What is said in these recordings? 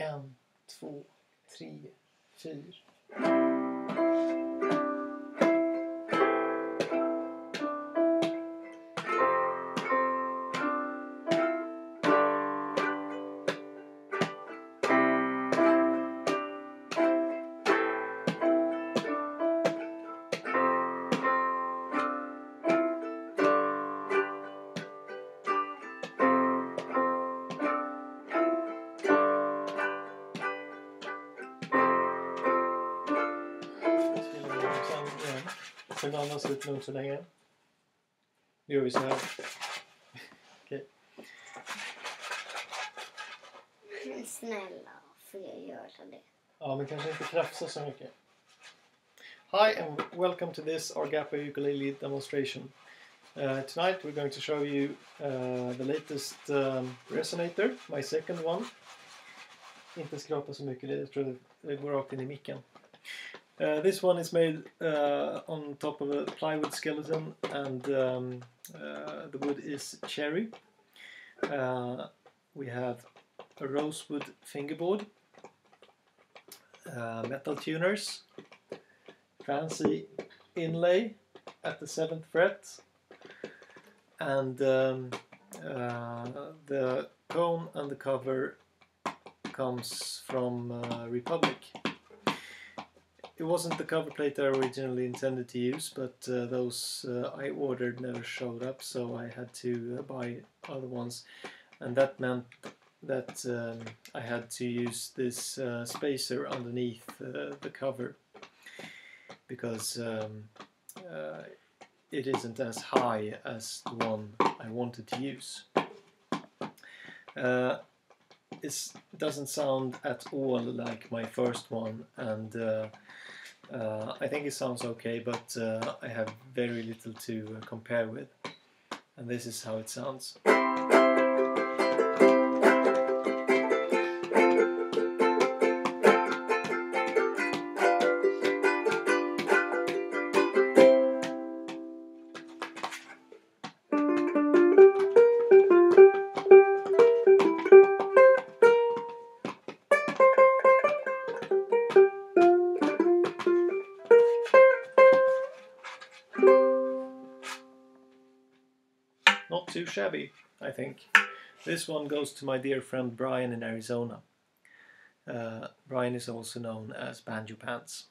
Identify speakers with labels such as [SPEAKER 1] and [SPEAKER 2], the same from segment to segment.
[SPEAKER 1] En, två, tre, fyra. Du andas ut lugnt så länge? Nu gör vi så här. Okej.
[SPEAKER 2] Men snälla, får jag göra det?
[SPEAKER 1] Ja, men kanske inte krafsa så mycket. Hi and welcome to this Argappa ukulele demonstration. Uh, tonight we're going to show you uh, the latest um, resonator, my second one. Inte skrapa så mycket, det jag tror det går rakt in i micken. Uh, this one is made uh, on top of a plywood skeleton and um, uh, the wood is cherry. Uh, we have a rosewood fingerboard uh, metal tuners, fancy inlay at the seventh fret, and um, the tone and the cover comes from Republic. It wasn't the cover plate I originally intended to use, but uh, those uh, I ordered never showed up, so I had to uh, buy other ones, and that meant that um, I had to use this uh, spacer underneath uh, the cover because um, it isn't as high as the one I wanted to use. Uh, it doesn't sound at all like my first one, and uh, uh, I think it sounds okay, but uh, I have very little to uh, compare with. And this is how it sounds. Not too shabby, I think. This one goes to my dear friend Brian in Arizona. Uh, Brian is also known as Banjo Pants.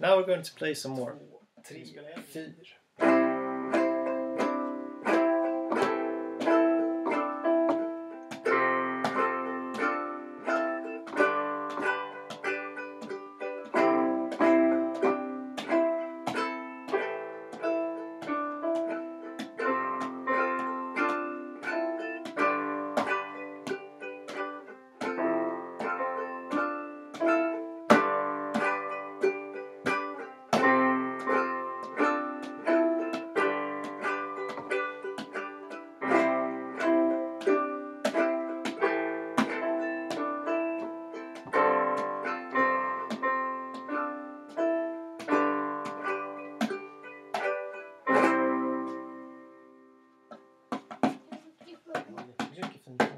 [SPEAKER 1] Now we're going to play some more. Tre,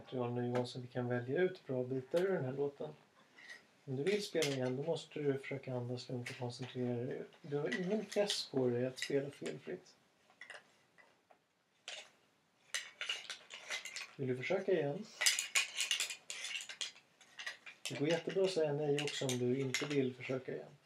[SPEAKER 1] material nu Johan så vi kan välja ut bra bitar ur den här låten. Om du vill spela igen då måste du försöka andas lugnt och koncentrera dig. Du har ingen press på dig att spela felfritt. Vill du försöka igen? Det går jättebra att säga nej också om du inte vill försöka igen.